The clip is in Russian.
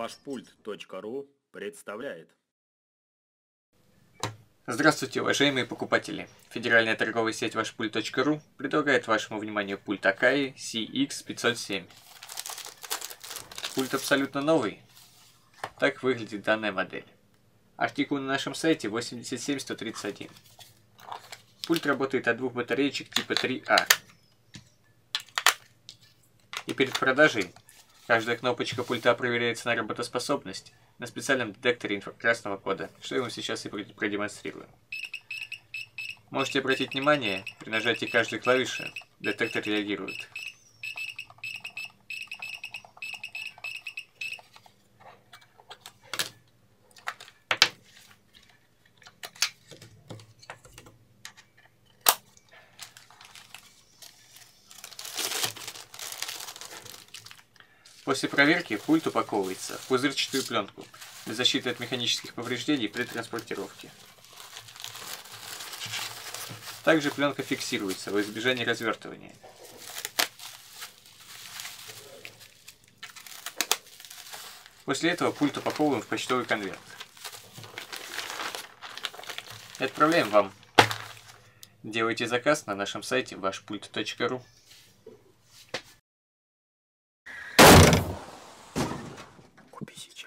Вашпульт.ру представляет. Здравствуйте, уважаемые покупатели! Федеральная торговая сеть Вашпульт.ру предлагает вашему вниманию пульт Akai CX507. Пульт абсолютно новый. Так выглядит данная модель. Артикул на нашем сайте 87131. Пульт работает от двух батареечек типа 3А. И перед продажей каждая кнопочка пульта проверяется на работоспособность на специальном детекторе инфракрасного кода, что я вам сейчас и продемонстрирую. Можете обратить внимание, при нажатии каждой клавиши детектор реагирует. После проверки пульт упаковывается в пузырчатую пленку для защиты от механических повреждений при транспортировке. Также пленка фиксируется во избежание развертывания. После этого пульт упаковываем в почтовый конверт. И отправляем вам. Делайте заказ на нашем сайте вашпульт.ру. Купи сейчас.